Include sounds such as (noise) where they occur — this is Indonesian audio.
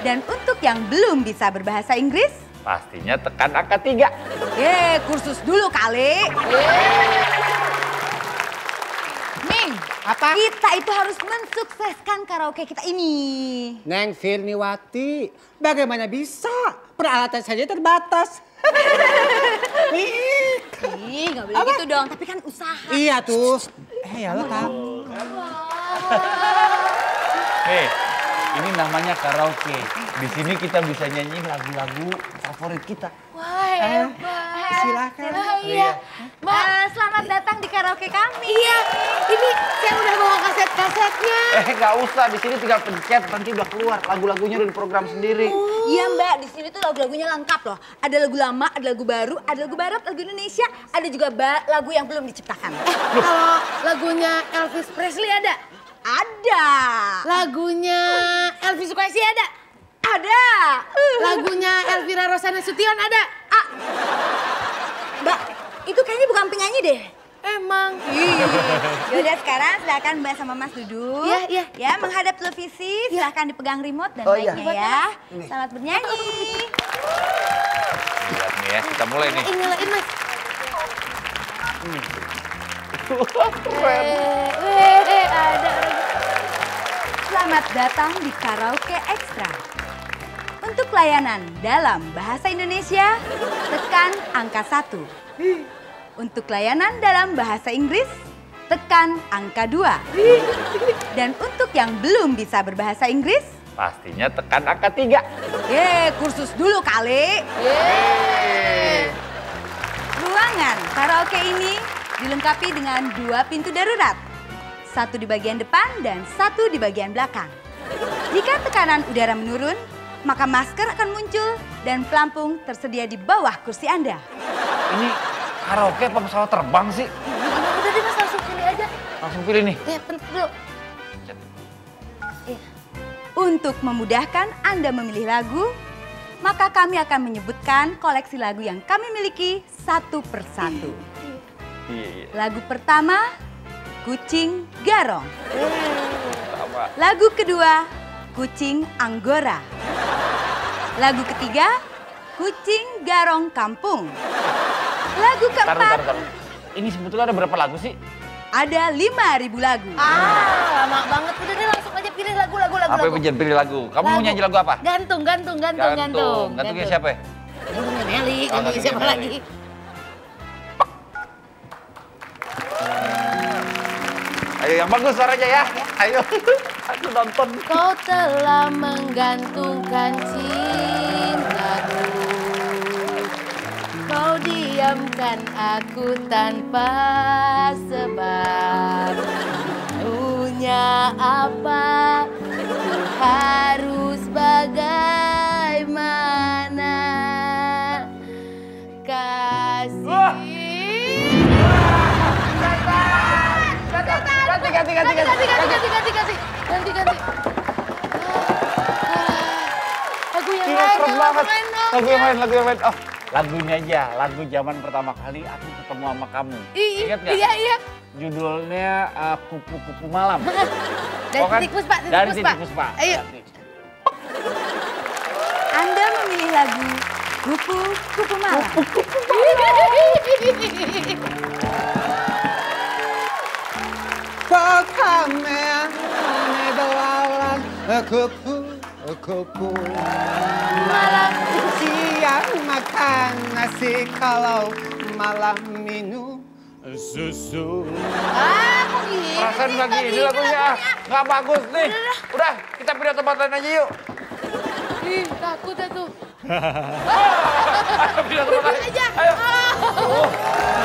Dan untuk yang belum bisa berbahasa Inggris, Pastinya tekan angka tiga. ye kursus dulu kali. Ming, Apa? kita itu harus mensukseskan karaoke kita ini. Neng Firniwati, bagaimana bisa? Peralatan saja terbatas. (laughs) Ih, nggak boleh gitu dong, tapi kan usaha. iya tuh. Eh, ya lo tahu. Hei, ini namanya karaoke. Di sini kita bisa nyanyi lagu-lagu favorit kita. Wah hebat. silakan. Ah, iya. Mbak, Eh, selamat datang di karaoke kami. iya. Ini saya udah bawa kaset-kasetnya. Eh, nggak usah. Di sini tinggal pencet, nanti udah keluar. Lagu-lagunya udah di program sendiri. Iya mbak, di sini tuh lagu-lagunya lengkap loh. Ada lagu lama, ada lagu baru, ada lagu barat, lagu Indonesia, ada juga ba- lagu yang belum diciptakan. Kalau lagunya Elvis Presley ada? Ada, Lagunya Elvis Sukaisi ada? ada. Lagunya Elvira Rosana Sution ada? ah. Mbak, itu kayaknya bukan penyanyi deh. Emang. (laughs) Yaudah sekarang silakan Mbak sama Mas duduk. Iya, iya. Ya, menghadap televisi, silakan dipegang remote dan Oh, iya. ya. Selamat bernyanyi. Lihat nih ya, kita mulai nih. Ini mas. (laughs) Keren. Eh, eh, ada. Selamat datang di Karaoke Extra. Untuk layanan dalam bahasa Indonesia, tekan angka 1. Untuk layanan dalam bahasa Inggris, tekan angka 2. Dan untuk yang belum bisa berbahasa Inggris, Pastinya tekan angka tiga. ye kursus dulu kali. Ruangan karaoke ini dilengkapi dengan dua pintu darurat. Satu di bagian depan dan satu di bagian belakang. Jika tekanan udara menurun, maka masker akan muncul dan pelampung tersedia di bawah kursi Anda. Ini karaoke apa pesawat terbang sih? Udah deh mas langsung pilih aja. Langsung pilih nih. Ya, bentar dulu. Untuk memudahkan Anda memilih lagu, maka kami akan menyebutkan koleksi lagu yang kami miliki satu persatu. Iya, iya. Lagu pertama, Kucing Garong. Lagu kedua, Kucing Anggora. Lagu ketiga, Kucing Garong Kampung. Lagu Taruh, keempat, taruh, taruh. Ini sebetulnya ada berapa lagu sih? ada 5.000 lagu. Ah, lama banget. Udah deh langsung aja pilih lagu-lagu lagu. Apa yang pilih lagu? Kamu mau Lagu. nyanyi lagu apa? Gantung, gantung, gantung, gantung. Gantungnya siapa ya? Gantungnya Nelly, Oh, gantungnya siapa lagi? Ayo yang bagus suaranya ya. Ayo. Aku nonton. Kau telah menggantungkan cintaku Kau diamkan aku tanpa sebab Maunya apa Ku harus bagaimana Kasih Ganti, ganti, ganti, ganti. Ganti, ganti, ganti, ganti. Ganti, ganti. Lagu yang lain, lagu yang lain. Lagu yang lain, lagu yang lain. Oh, lagunya aja, lagu zaman pertama kali aku ketemu sama kamu. Ingat nggak? Iya, iya. Judulnya eh, Kupu-Kupu Malam. (laughs) Dari tikus, Pak. Dari tikus, Pak. Ayo. Anda memilih lagu Kupu-Kupu Malam. (laughs) Pokoknya aneh belalang kupu kupu malam siang makan nasi kalau malam minum susu. Ah, kok gini? Perasaan sih? nggak Nggak gini gitu lagunya. Nggak bagus nih. Udah, kita pindah tempat lain aja yuk. Ih, takut ya tuh. (laughs) (laughs) Pindah tempat lain. aja. Ayo. Ah.